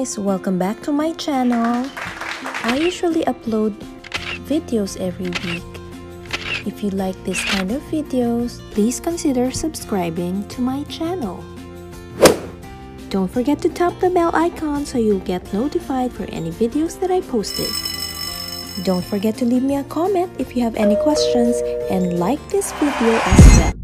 guys! Welcome back to my channel. I usually upload videos every week. If you like this kind of videos, please consider subscribing to my channel. Don't forget to tap the bell icon so you'll get notified for any videos that I posted. Don't forget to leave me a comment if you have any questions and like this video as well.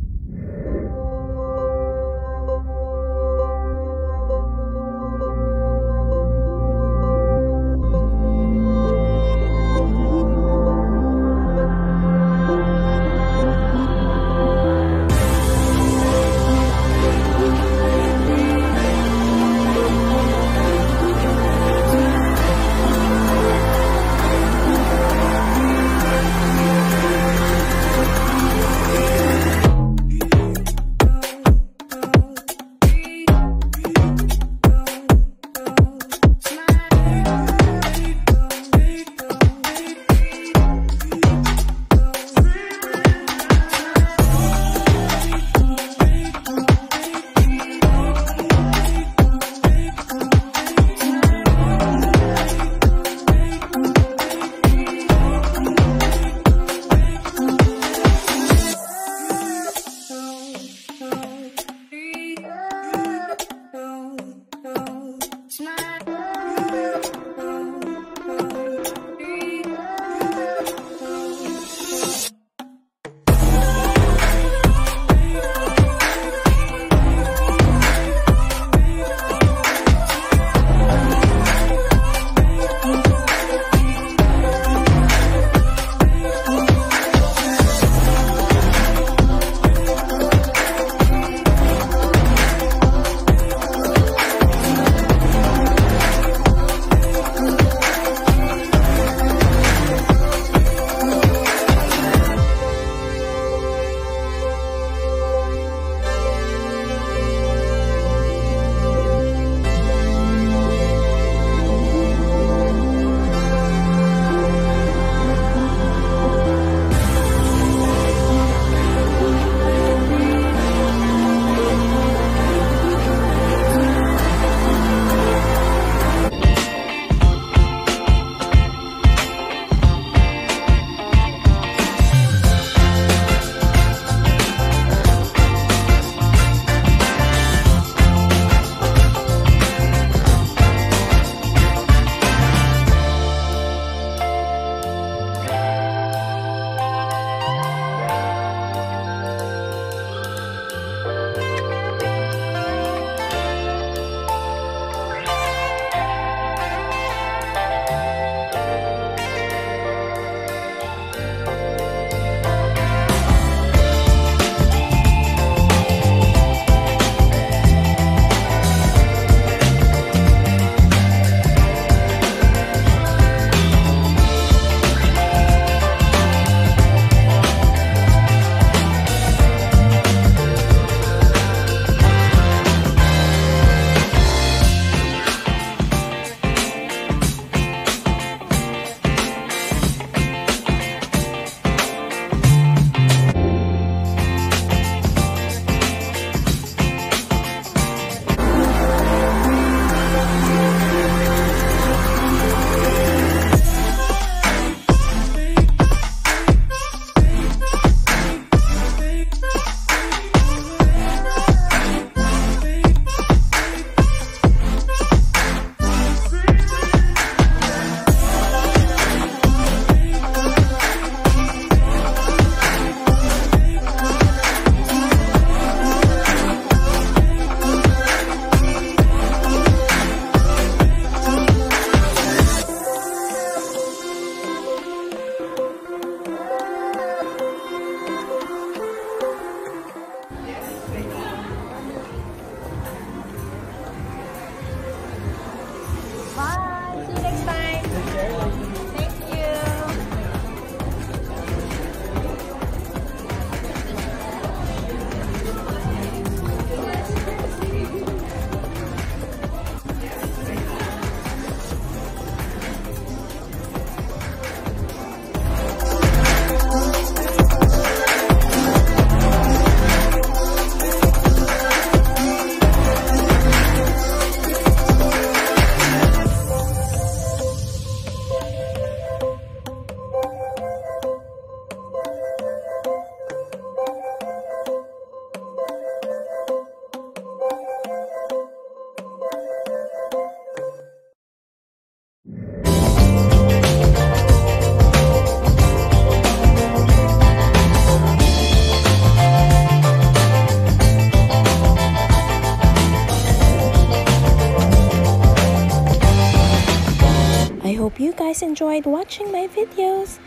Guys enjoyed watching my videos.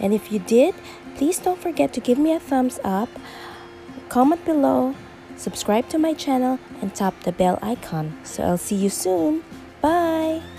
And if you did, please don't forget to give me a thumbs up, comment below, subscribe to my channel, and tap the bell icon. So I'll see you soon. Bye!